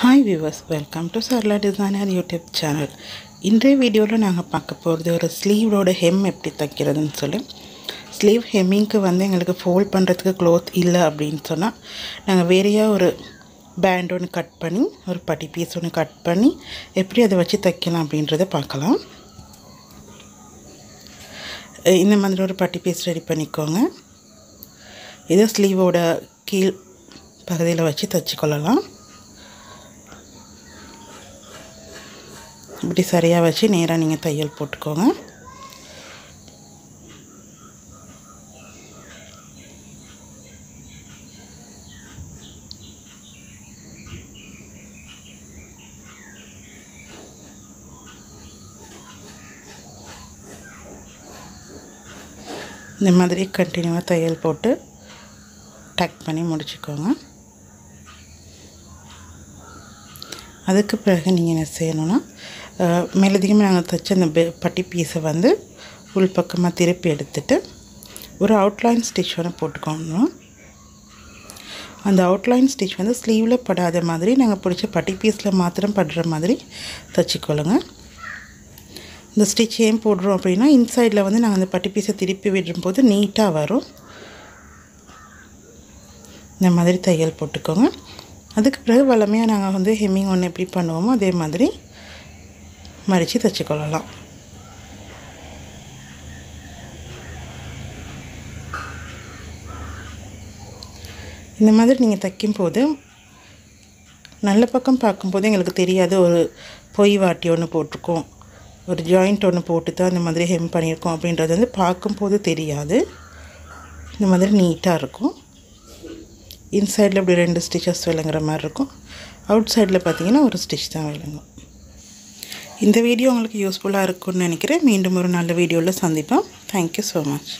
Hi viewers welcome to Sarla designer YouTube channel இன்றைய வீடியோவில் நாங்கள் பார்க்க போகிறது ஒரு ஸ்லீவோட ஹெம் எப்படி தைக்கிறதுன்னு சொல்லி. ஸ்லீவ் ஹெம்மிங்க்கு வந்து எங்களுக்கு ஃபோல்ட் பண்ணுறதுக்கு க்ளோத் இல்லை அப்படின்னு சொன்னால் நாங்கள் வேறையாக ஒரு பேண்ட் ஒன்று கட் பண்ணி ஒரு பட்டி பீஸ் ஒன்று கட் பண்ணி எப்படி அதை வச்சு தைக்கலாம் அப்படின்றத பார்க்கலாம். இந்த மாதிரி ஒரு பட்டி பீஸ் ரெடி பண்ணிக்கோங்க. இதை ஸ்லீவோட கீழ் பகுதியில் வச்சு தைச்சிக்கொள்ளலாம் இப்படி சரியாக வச்சு நேராக நீங்கள் தையல் போட்டுக்கோங்க. இந்த மாதிரி கண்டினியூவாக தையல் போட்டு டக் பண்ணி முடிச்சுக்கோங்க. அதுக்கு பிறகு நீங்கள் என்ன செய்யணும்னா மேலதிகமாக நாங்கள் தைச்ச அந்த பெ பட்டி பீஸை வந்து உள் பக்கமாக திருப்பி எடுத்துட்டு ஒரு அவுட்லைன் ஸ்டிச் ஒன்று போட்டுக்கணும் அந்த அவுட்லைன் ஸ்டிச் வந்து ஸ்லீவில் படாத மாதிரி நாங்கள் பிடிச்ச பட்டி பீஸில் மாத்திரம் படுற மாதிரி தைச்சிக்கொள்ளுங்க இந்த ஸ்டிச் ஏன் போடுறோம் அப்படின்னா இன்சைடில் வந்து நாங்கள் அந்த பட்டி பீஸை திருப்பி விடும்போது நீட்டாக வரும். இந்த மாதிரி தையல் போட்டுக்கோங்க. அதுக்கு பிறகு வளமையாக நாங்கள் வந்து ஹெம்மிங் ஒன்று எப்படி பண்ணுவோமோ அதே மாதிரி மடித்து தைச்சிக்கொள்ளலாம். இந்த மாதிரி நீங்கள் தைக்கும்போது நல்ல பக்கம் பார்க்கும்போது எங்களுக்கு தெரியாது ஒரு பொய் வாட்டி ஒன்று போட்டிருக்கோம் ஒரு ஜாயிண்ட் ஒன்று போட்டு தான் இந்த மாதிரி ஹெம் பண்ணியிருக்கோம் அப்படின்றது வந்து பார்க்கும்போது தெரியாது. இந்த மாதிரி நீட்டாக இருக்கும். இன்சைடில் இப்படி ரெண்டு ஸ்டிச்சஸ் விளங்குற மாதிரி இருக்கும். அவுட் சைடில் பார்த்தீங்கன்னா ஒரு ஸ்டிச் தான் விளங்கும். இந்த வீடியோ உங்களுக்கு யூஸ்ஃபுல்லாக இருக்கும்னு நினைக்கிறேன். மீண்டும் ஒரு நல்ல வீடியோவில் சந்திப்போம். Thank you so much